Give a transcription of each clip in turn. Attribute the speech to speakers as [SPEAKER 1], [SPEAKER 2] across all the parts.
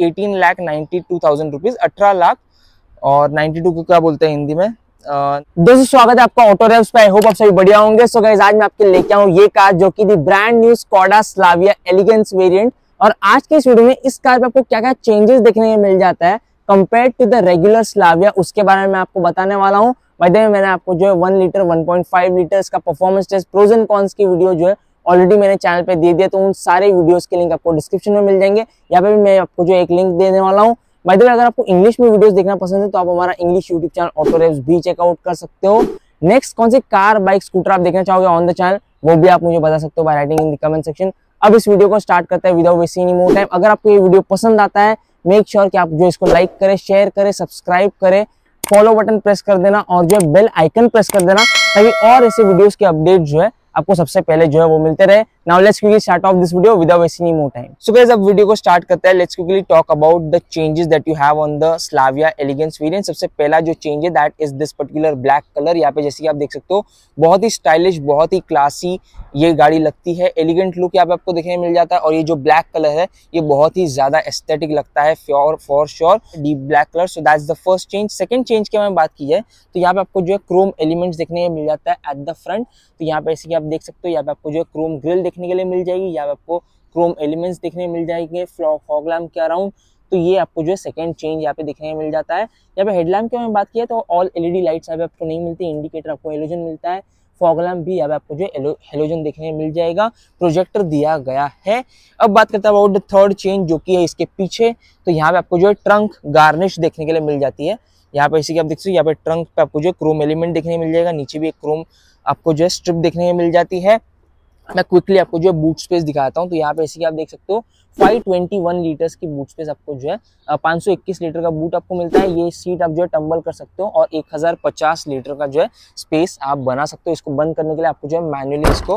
[SPEAKER 1] Eighteen lakh ninety two thousand rupees अठारह लाख और ninety two को क्या बोलते हैं हिंदी में? दोस्तों, स्वागत है आपका ऑटो रेव्स पे। आई होप आप सभी बढ़िया होंगे। सो गाइस आज मैं आपके लेके आऊँ ये कार जो कि the brand new Skoda Slavia elegance variant और आज के इस वीडियो में इस कार पे आपको क्या क्या चेंजेस देखने को मिल जाता है compare to the regular Slavia उसके बारे में आपको बताने वाला हूँ। मैंने आपको जो है one litre one point five litre इसका performance test pros and cons की वीडियो जो है ऑलरेडी मैंने चैनल पे दे दिया तो उन सारे वीडियोस के लिंक आपको डिस्क्रिप्शन में मिल जाएँगे। यहाँ पे भी मैं आपको जो एक लिंक देने वाला हूँ। बाय द वे अगर आपको इंग्लिश में वीडियोस देखना पसंद है तो आप हमारा English YouTube channel auto revs भी चेकआउट कर सकते हो। नेक्स्ट कौन सी कार बाइक स्कूटर आप देखना चाहोगे ऑन द चैनल वो भी आप मुझे बता सकते हो by writing in the comment section अब इस वीडियो को स्टार्ट करते हैं without wasting any more time अगर आपको ये वीडियो पसंद आता है मेक श्योर sure कि आप जो इसको लाइक करें शेयर करें सब्सक्राइब करें फॉलो बटन प्रेस कर देना और जो है बेल आइकन प्रेस कर देना, ताकि और ऐसे वीडियोस के अपडेट जो है आपको सबसे पहले जो है वो मिलते रहे। Now let's quickly start off this video without wasting any more time so guys अब वीडियो को स्टार्ट करते हैं। Let's quickly talk about the changes that you have on the Slavia elegance variant सबसे पहला जो चेंज है that is this particular black colour यहाँ पे जैसे कि आप देख सकते हो, बहुत ही स्टाइलिश बहुत ही क्लासी ये गाड़ी लगती है। एलिगेंट लुक यहाँ पे आपको देखने मिल जाता है। और ये जो ब्लैक कलर है, ये बहुत ही ज़्यादा एस्थेटिक लगता है pure for sure deep black colour so that's the first change second change की हमें बात की जाए तो यहाँ पे आपको जो है क्रोम एलिमेंट्स देखने मिल जाता है एट द फ्रंट तो यहाँ पे ऐसे कि आप देख सकते हो, यहाँ पे आपको जो है क्रोम ग्रिल देखने के लिए मिल जाएगी, यहाँ पे आपको क्रोम एलिमेंट्स देखने मिल जाएँगे फॉग लैम्प के अराउंड तो ये आपको जो है सेकंड चेंज यहाँ पे देखने मिल जाता है। यहाँ पे हेडलैम्प की बात किया तो ऑल एलईडी लाइट्स यहाँ पे आपको नहीं मिलती इंडिकेटर आपको हेलोजन मिलता है। फॉग भी यहाँ पे आपको जो हेलोजन देखने मिल जाएगा प्रोजेक्टर दिया गया है। अब बात करते हैं अबाउट द थर्ड चेंज जो कि है इसके पीछे तो यहाँ पे आपको जो है ट्रंक गार्निश देखने के लिए मिल जाती है। यहाँ पे इसी के आप देख सकते हो यहाँ पे ट्रंक पे आपको जो है क्रोम एलिमेंट देखने मिल जाएगा नीचे भी एक क्रोम आपको जो है स्ट्रिप देखने को मिल जाती है। मैं क्विकली आपको जो है बूट स्पेस दिखाता हूँ तो यहाँ पे इसी आप देख सकते हो 521 लीटर्स की बूट स्पेस आपको जो है 521 लीटर का बूट आपको मिलता है। ये सीट आप जो है टम्बल कर सकते हो और 1050 लीटर का जो है स्पेस आप बना सकते हो। इसको बंद करने के लिए आपको जो है मैनुअली इसको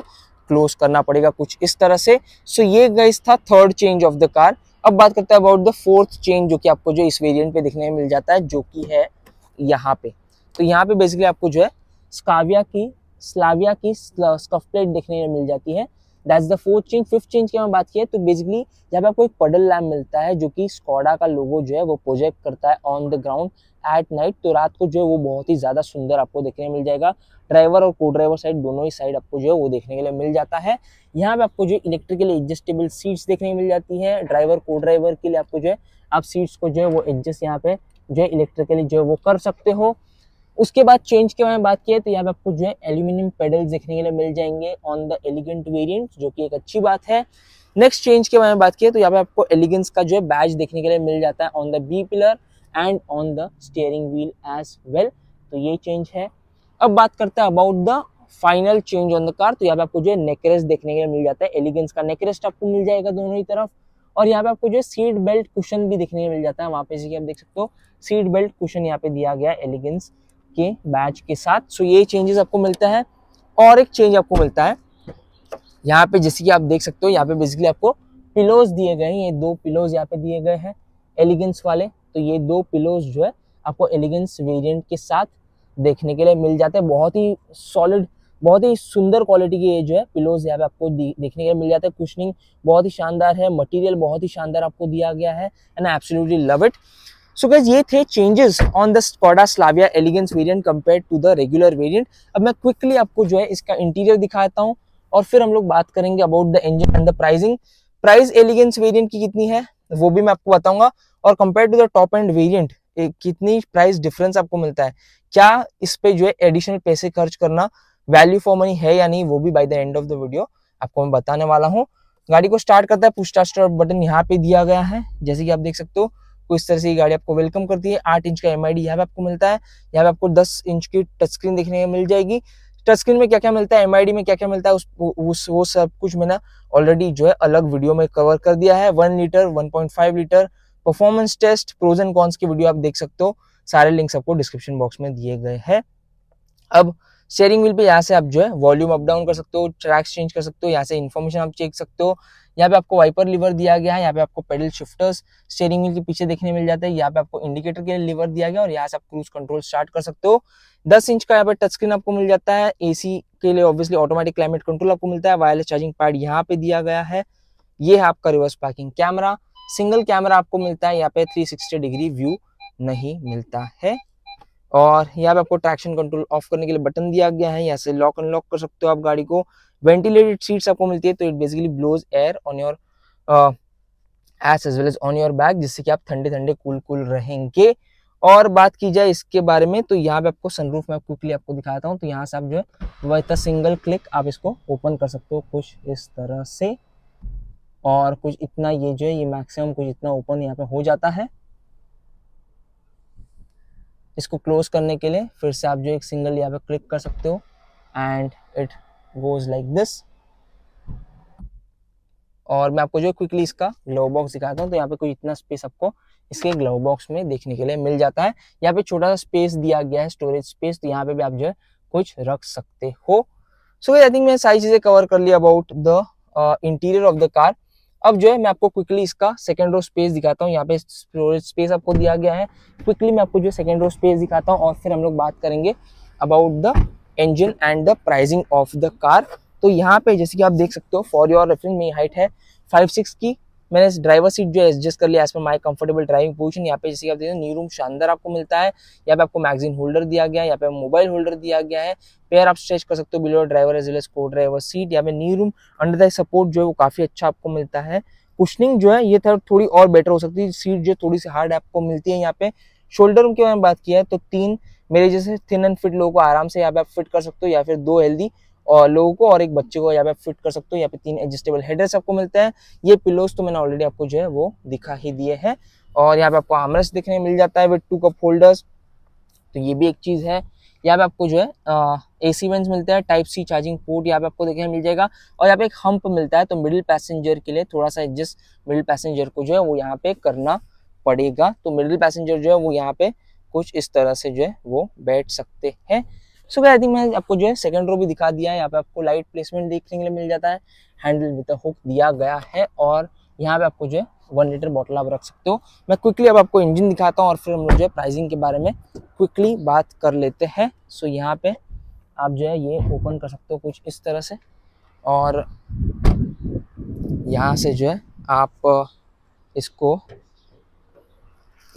[SPEAKER 1] क्लोज करना पड़ेगा कुछ इस तरह से। सो so, ये गाइस था third change of the car अब बात करते हैं अबाउट द फोर्थ चेंज जो कि आपको जो इस वेरिएंट पे देखने में मिल जाता है, जो कि है यहाँ पे। तो यहाँ पे बेसिकली आपको जो है स्काविया की स्लाविया की स्कफ प्लेट देखने में मिल जाती है। That's the fourth change fifth change की हम बात किए तो बेसिकली जहाँ पे आपको एक पडल लैम्प मिलता है, जो कि स्कॉडा का लोगो जो है, वो प्रोजेक्ट करता है on the ground at night तो रात को जो है वो बहुत ही ज़्यादा सुंदर आपको देखने मिल जाएगा। ड्राइवर और को ड्राइवर साइड दोनों ही साइड आपको जो है वो देखने के लिए मिल जाता है। यहाँ पे आपको जो इलेक्ट्रिकली एडजस्टेबल सीट्स देखने को मिल जाती है। ड्राइवर को ड्राइवर के लिए आपको जो है, आप सीट्स को जो है वो एडजस्ट यहाँ पे जो है इलेक्ट्रिकली जो है वो कर सकते हो। उसके बाद चेंज के बारे में बात किया तो यहाँ पे आपको जो है एल्यूमिनियम पेडल्स देखने के लिए मिल जाएँगे ऑन द एलिगेंट वेरिएंट जो कि एक अच्छी बात है। नेक्स्ट चेंज के बारे में बात किया तो यहाँ पे आपको एलिगेंस का जो है बैच देखने के लिए मिल जाता है on the B pillar and on the steering wheel as well तो ये चेंज है। अब बात करते हैं about the final change on the car तो यहाँ पे आपको जो है नेकरेस्ट देखने के लिए मिल जाता है। एलिगेंस का नेकरेस्ट आपको मिल जाएगा दोनों ही तरफ़। और यहाँ पे आपको जो है सीट बेल्ट कुशन भी देखने को मिल जाता है। वहाँ पे जैसे कि आप देख सकते हो सीट बेल्ट कुशन यहाँ पे दिया गया एलिगेंस के बैच के साथ। सो ये चेंजेस आपको मिलता है और एक चेंज आपको मिलता है। यहाँ पे जैसे कि आप देख सकते हो, यहाँ पे बेसिकली आपको पिलोज दिए गए हैं। ये दो पिलोज यहाँ पे दिए गए हैं एलिगेंस वाले। तो ये दो पिलोज जो है, आपको एलिगेंस वेरिएंट के साथ देखने के लिए मिल जाते हैं। बहुत ही सॉलिड बहुत ही सुंदर क्वालिटी के ये जो है पिलोज यहाँ पे आपको देखने के लिए मिल जाता है। कुशनिंग बहुत ही शानदार है मटेरियल बहुत ही शानदार आपको दिया गया है। And absolutely love it so guys ये थे changes on the Skoda Slavia elegance variant compare to the regular variant अब मैं क्विकली आपको जो है इसका इंटीरियर दिखाता हूँ और फिर हम लोग बात करेंगे about the engine and the pricing price elegance variant की कितनी है, वो भी मैं आपको बताऊँगा। और compare to the top end variant कितनी प्राइस डिफरेंस आपको मिलता है। क्या इस पे जो है एडिशनल पैसे खर्च करना वैल्यू फॉर मनी है या नहीं, वो भी by the end of the video आपको मैं बताने वाला हूँ। गाड़ी को स्टार्ट करता है पुश स्टार्ट बटन यहाँ पे दिया गया है, जैसे कि आप देख सकते हो। तो इस तरह से ये गाड़ी आपको वेलकम करती है। आठ इंच का एम आई यहाँ पे आपको मिलता है। यहाँ पे आपको दस इंच की टच स्क्रीन देखने को मिल जाएगी। टच स्क्रीन में क्या क्या मिलता है? एम में क्या क्या मिलता है? उस, उस वो सब कुछ मैंने ऑलरेडी जो है अलग वीडियो में कवर कर दिया है। One litre one litre performance test pros and cons की वीडियो आप देख सकते हो। सारे लिंक्स आपको डिस्क्रिप्शन बॉक्स में दिए गए हैं। अब शेयरिंग व्हील पे यहाँ से आप जो है वॉल्यूम अप डाउन कर सकते हो ट्रैक्स चेंज कर सकते हो यहाँ से इन्फॉर्मेशन आप चेक सकते हो। यहाँ पे आपको वाइपर लीवर दिया गया है, यहाँ पे आपको पेडल शिफ्टर्स स्टेयरिंग व्हील के पीछे देखने मिल जाता है, यहाँ पे आपको इंडिकेटर के लिए लीवर दिया गया और यहाँ से आप क्रूज कंट्रोल स्टार्ट कर सकते हो। दस इंच का यहाँ पे टच स्क्रीन आपको मिल जाता है एसी के लिए ऑब्वियसली ऑटोमेटिक क्लाइमेट कंट्रोल आपको मिलता है वायरलेस चार्जिंग पैड यहाँ पे दिया गया है। ये है आपका reverse parking camera single camera आपको मिलता है, यहाँ पे 360 डिग्री व्यू नहीं मिलता है। और यहाँ पे आपको ट्रैक्शन कंट्रोल ऑफ़ करने के लिए बटन दिया गया है, यहाँ से लॉक अनलॉक कर सकते हो आप गाड़ी को। वेंटिलेटेड सीट्स आपको मिलती है तो it basically blows air on your ass as well as on your back जिससे कि आप ठंडे ठंडे कूल कूल रहेंगे। और बात की जाए इसके बारे में तो यहाँ पे आपको सनरूफ में क्विकली आपको दिखाता हूँ तो यहाँ से आप जो है वह सिंगल क्लिक आप इसको ओपन कर सकते हो कुछ इस तरह से। और कुछ इतना ये जो है, ये मैक्सिमम कुछ इतना ओपन यहाँ पे हो जाता है। इसको क्लोज करने के लिए फिर से आप जो एक सिंगल यहाँ पे क्लिक कर सकते हो and it goes like this और मैं आपको जो क्विकली इसका ग्लव बॉक्स दिखाता हूँ तो यहाँ पे कोई इतना स्पेस आपको इसके ग्लव बॉक्स में देखने के लिए मिल जाता है। यहाँ पे छोटा सा स्पेस दिया गया है स्टोरेज स्पेस तो यहाँ पे भी आप जो है कुछ रख सकते हो। सो आई थिंक मैं सारी चीज़ें कवर कर लिया about the interior of the car अब जो है मैं आपको क्विकली इसका सेकेंड रो स्पेस दिखाता हूँ। यहाँ पे स्टोरेज स्पेस आपको दिया गया है। क्विकली मैं आपको जो सेकेंड रो स्पेस दिखाता हूँ और फिर हम लोग बात करेंगे about the engine and the pricing of the car तो यहाँ पे जैसे कि आप देख सकते हो फॉर योर रेफरेंस मेरी हाइट है फाइव सिक्स की। मैंने ड्राइवर सीट जो है एडजस्ट कर लिया एज पर माई कंफर्टेबल ड्राइविंग पोजिशन यहाँ पे जैसे आप देखते न्यू रूम शानदार आपको मिलता है। यहाँ पे आपको मैगजीन होल्डर दिया गया है, यहाँ पे मोबाइल होल्डर दिया गया है। पेयर आप स्ट्रेच कर सकते हो below driver as well as को ड्राइवर सीट यहाँ पे new room under the support जो है वो काफ़ी अच्छा आपको मिलता है। कुशनिंग जो है, ये थोड़ी और बेटर हो सकती है। सीट जो थोड़ी सी हार्ड आपको मिलती है यहाँ पे। शोल्डर रूम की मैंने बात किया है तो तीन मेरे जैसे थिन एंड फिट लोगों को आराम से यहाँ पे आप फिट कर सकते हो, या फिर दो हेल्दी और लोगों को और एक बच्चे को यहाँ पे फिट कर सकते हो। यहाँ पे तीन एडजस्टेबल हेडर्स आपको मिलते हैं। ये पिलोस तो मैंने ऑलरेडी आपको जो है वो दिखा ही दिए हैं। और यहाँ पे आपको आमरस देखने मिल जाता है विद टू कप होल्डर्स तो ये भी एक चीज़ है। यहाँ पे आपको जो है ए सी वेंस मिलते हैं टाइप सी चार्जिंग पोर्ट यहाँ पे आपको देखने मिल जाएगा। और यहाँ पे एक हम्प मिलता है तो मिडिल पैसेंजर के लिए थोड़ा सा एडजस्ट मिडिल पैसेंजर को जो है वो यहाँ पे करना पड़ेगा तो मिडिल पैसेंजर जो है वो यहाँ पे कुछ इस तरह से जो है वो बैठ सकते हैं। सो आई थिंक मैं आपको जो है सेकंड रो भी दिखा दिया है, यहाँ पे आपको लाइट प्लेसमेंट देखने के लिए मिल जाता है हैंडल विद हुक दिया गया है, और यहाँ पे आपको जो है वन लीटर बॉटल आप रख सकते हो। मैं क्विकली अब आपको इंजन दिखाता हूँ, और फिर हम लोग जो है प्राइसिंग के बारे में क्विकली बात कर लेते हैं। सो यहाँ पे आप जो है ये ओपन कर सकते हो कुछ इस तरह से, और यहाँ से जो है आप इसको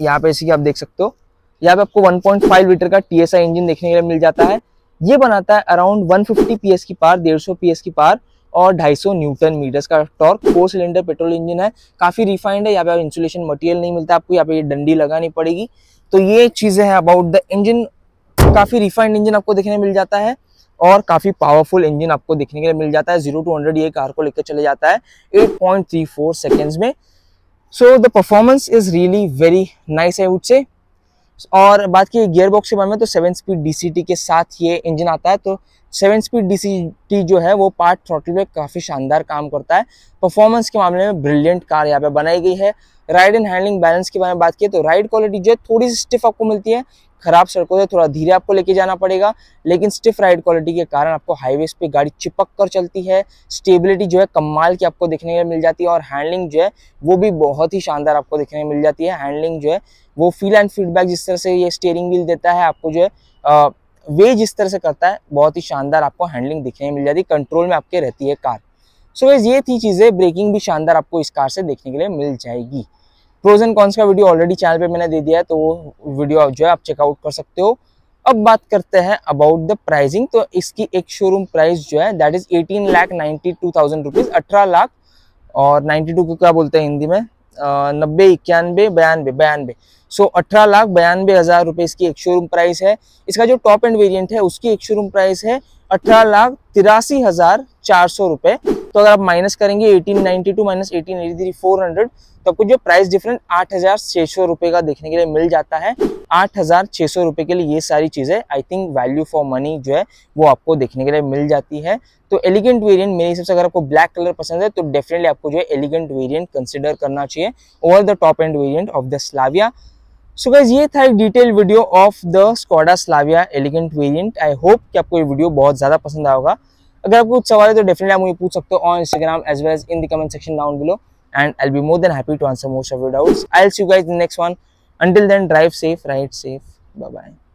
[SPEAKER 1] यहाँ पे इसी आप देख सकते हो। यहाँ पे आपको 1.5 लीटर का TSI इंजन देखने के लिए मिल जाता है। ये बनाता है अराउंड 150 पीएस की पार 150 पीएस की पार और 250 न्यूटन मीटर्स का torque four cylinder petrol engine है। काफ़ी रिफाइंड है। यहाँ पे इंसुलेशन मटेरियल नहीं मिलता आपको। यहाँ पे ये डंडी लगानी पड़ेगी। तो ये चीज़ें हैं अबाउट द इंजन काफ़ी रिफाइंड इंजन आपको देखने मिल जाता है और काफ़ी पावरफुल इंजन आपको देखने के लिए मिल जाता है। ज़ीरो टू हंड्रेड ये कार को लेकर चले जाता है। 8.34 सेकेंड्स में। So the performance is really very nice I would say और बात की गियर बॉक्स के बारे में तो सेवन स्पीड डीसीटी के साथ ये इंजन आता है तो सेवन स्पीड डीसीटी जो है, वो पार्ट थ्रॉटल में काफ़ी शानदार काम करता है। परफॉर्मेंस के मामले में ब्रिलियंट कार यहाँ पे बनाई गई है। राइड एंड हैंडलिंग बैलेंस के बारे में बात की तो राइड क्वालिटी जो है, थोड़ी सी स्टिफ आपको मिलती है। खराब सड़कों से थोड़ा धीरे आपको लेके जाना पड़ेगा, लेकिन स्टिफ राइड क्वालिटी के कारण आपको हाईवेज पे गाड़ी चिपक कर चलती है। स्टेबिलिटी जो है, कमाल की आपको देखने को मिल जाती है, और हैंडलिंग जो है, वो भी बहुत ही शानदार आपको देखने को मिल जाती है। हैंडलिंग जो है, वो फील एंड फीडबैक जिस तरह से ये स्टेयरिंग व्हील देता है, आपको जो है वे जिस तरह से करता है बहुत ही शानदार आपको हैंडलिंग दिखने मिल जाती है कंट्रोल में आपके रहती है कार। सो so, ये थी चीज़ें ब्रेकिंग भी शानदार आपको इस कार से देखने के लिए मिल जाएगी। प्रोज एंड कॉन्स का वीडियो ऑलरेडी चैनल पे मैंने दे दिया है तो वो वीडियो जो है आप चेकआउट कर सकते हो। अब बात करते हैं अबाउट द प्राइसिंग तो इसकी एक शोरूम प्राइस जो है that is eighteen lakh ninety two thousand rupees अठारह लाख और नाइन्टी टू को क्या बोलते हैं हिंदी में? नब्बे इक्यानबे बयानवे बयानबे। सो अठारह लाख बयानबे हज़ार रुपए इसकी एक शोरूम प्राइस है। इसका जो टॉप एंड वेरिएंट है, उसकी एक शोरूम प्राइस है अठारह लाख तिरासी हज़ार चार सौ रुपए। तो अगर आप माइनस करेंगे eighteen ninety two minus eighteen eighty three four hundred तो आपको जो प्राइस डिफरेंस आठ हज़ार छह सौ रुपए का देखने के लिए मिल जाता है। आठ हज़ार छह सौ रुपए के लिए ये सारी चीज़ें I think value for money जो है, वो आपको देखने के लिए मिल जाती है। तो एलिगेंट वेरिएंट मेरे हिसाब से अगर आपको ब्लैक कलर पसंद है तो डेफिनेटली आपको जो है एलिगेंट वेरिएंट कंसिडर करना चाहिए। Over the top end variant of the Slavia so guys ये था एक detail video of the Skoda Slavia elegant variant I hope कि आपको ये वीडियो बहुत ज़्यादा पसंद आएगा अगर आपको कुछ सवाल है तो डेफिनेटली आप मुझे पूछ सकते हो on Instagram as well as in the comment section down below and I be more than happy to answer most of your doubts. I'll see you guys in the next one. Until then, drive safe, ride. Bye bye.